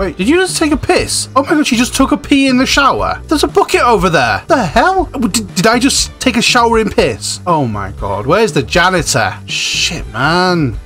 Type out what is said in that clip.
Wait, did you just take a piss? Oh my god, she just took a pee in the shower. There's a bucket over there. The hell? Did, did I just take a shower in piss? Oh my god, where's the janitor? Shit, man.